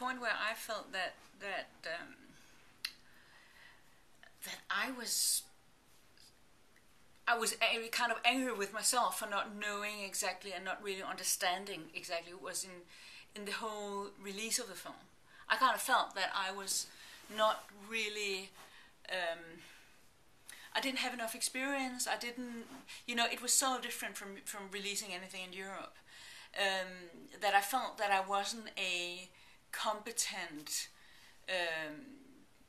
point where I felt that that um, that I was I was angry, kind of angry with myself for not knowing exactly and not really understanding exactly what was in in the whole release of the film. I kind of felt that I was not really. Um, I didn't have enough experience. I didn't, you know, it was so different from from releasing anything in Europe um, that I felt that I wasn't a competent um,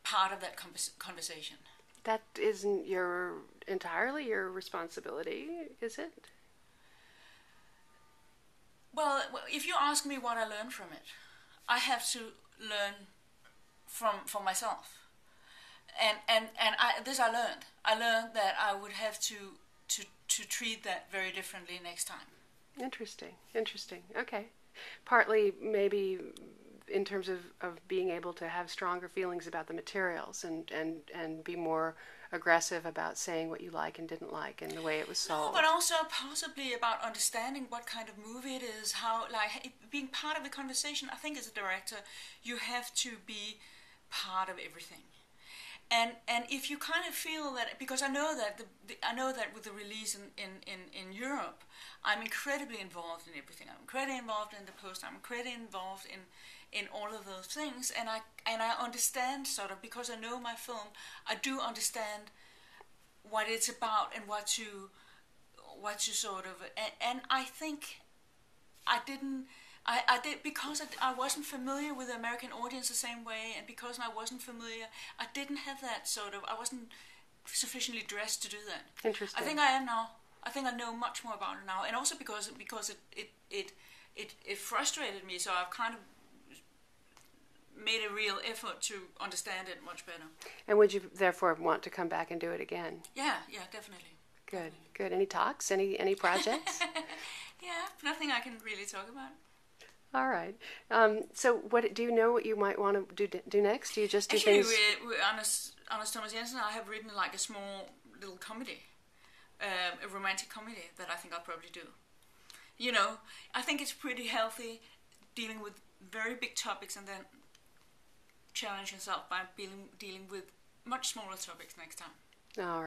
part of that conversation. That isn't your entirely your responsibility, is it? Well, if you ask me what I learned from it, I have to learn from from myself. And and and I, this I learned. I learned that I would have to to to treat that very differently next time. Interesting. Interesting. Okay. Partly maybe in terms of, of being able to have stronger feelings about the materials and, and, and be more aggressive about saying what you like and didn't like and the way it was sold. No, but also possibly about understanding what kind of movie it is, how like being part of the conversation. I think as a director, you have to be part of everything. And and if you kind of feel that because I know that the, the I know that with the release in, in, in, in Europe, I'm incredibly involved in everything. I'm incredibly involved in the post. I'm incredibly involved in in all of those things, and I and I understand sort of because I know my film. I do understand what it's about and what you what you sort of and, and I think I didn't. I, I did because I, I wasn't familiar with the American audience the same way, and because I wasn't familiar, I didn't have that sort of. I wasn't sufficiently dressed to do that. Interesting. I think I am now. I think I know much more about it now, and also because because it it it it, it frustrated me, so I've kind of made a real effort to understand it much better. And would you therefore want to come back and do it again? Yeah, yeah, definitely. Good, definitely. good. Any talks? Any any projects? yeah, nothing I can really talk about. All right. Um, so, what do you know? What you might want to do do next? Do you just do Actually, things? we, we, Anders, Anders Thomas Jensen I have written like a small little comedy, um, a romantic comedy that I think I'll probably do. You know, I think it's pretty healthy dealing with very big topics and then challenge yourself by dealing, dealing with much smaller topics next time. All right.